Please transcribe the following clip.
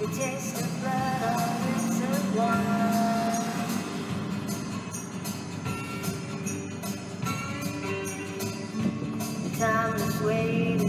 The taste of blood always so warm. Time is waiting.